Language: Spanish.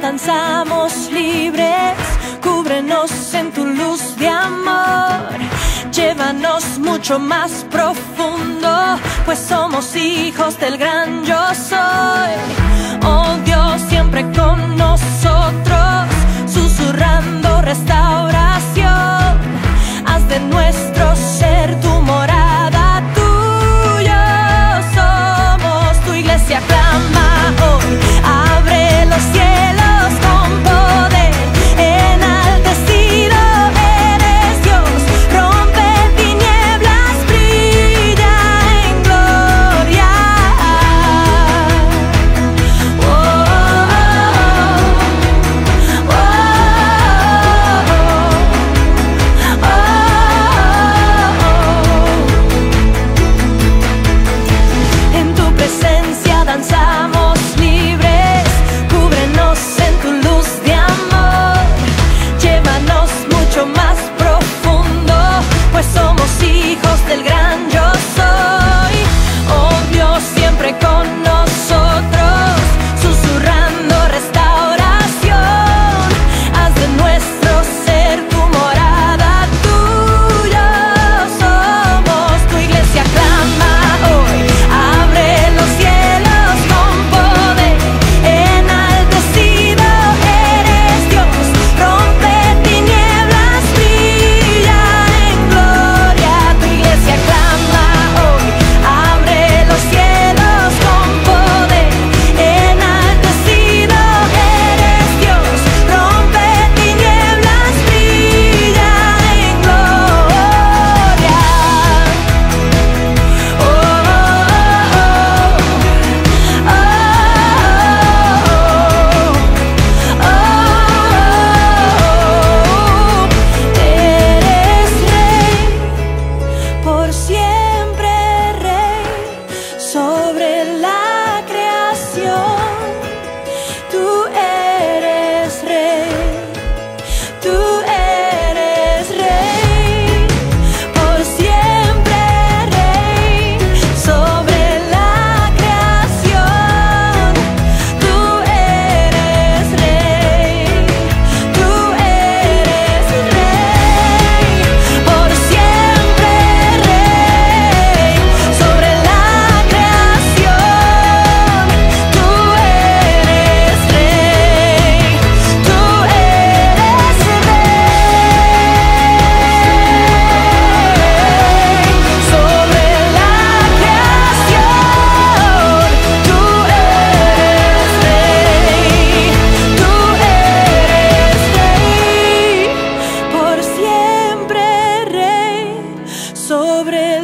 danzamos libres, cúbrenos en tu luz de amor. Llévanos mucho más profundo, pues somos hijos del gran yo soy. Oh Dios, siempre con nosotros, susurrando restauración. sobre